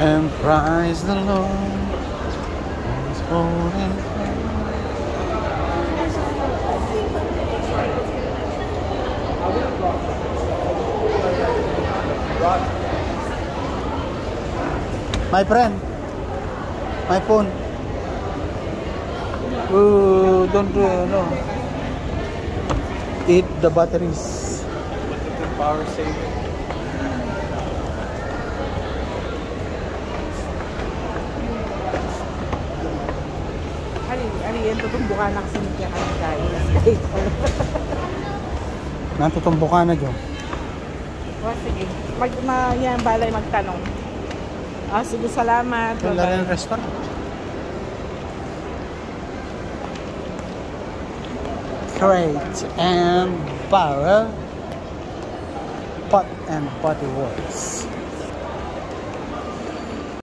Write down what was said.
and praise the Lord. His holy. My friend, my phone. Oh, don't do no. Eat the batteries. Power saving. Tutumbukan na kasi hindi kami kain. Kahit ano. Natutumbo ka na, Jo. O, sige. Mag, ma, yan, balay magtanong. Ah, sige, salamat. Wala rin restaurant. Crate and barrel pot and body works.